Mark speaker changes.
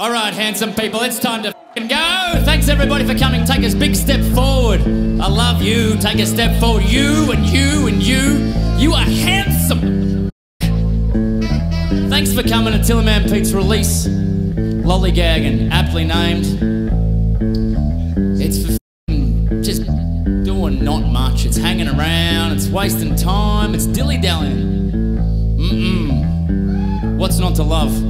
Speaker 1: All right, handsome people, it's time to go. Thanks everybody for coming. Take a big step forward. I love you. Take a step forward. You and you and you. You are handsome. Thanks for coming to Tillerman Pete's release. Lollygag and aptly named. It's for just doing not much. It's hanging around. It's wasting time. It's dilly dallying. Mm mm. What's not to love?